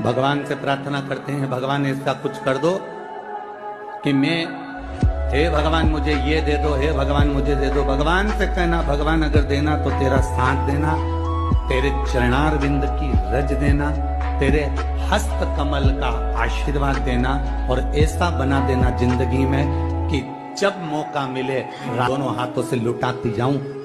भगवान से प्रार्थना करते हैं, भगवान इसका कुछ कर दो कि मैं, हे भगवान मुझे ये दे दो, हे भगवान मुझे दे दो। भगवान से कहना, भगवान अगर देना तो तेरा साथ देना, तेरे चरणार बिंद की रज देना, तेरे हस्त कमल का आशीर्वाद देना और ऐसा बना देना ज़िंदगी में कि जब मौका मिले दोनों हाथों से लुटाती जाऊँ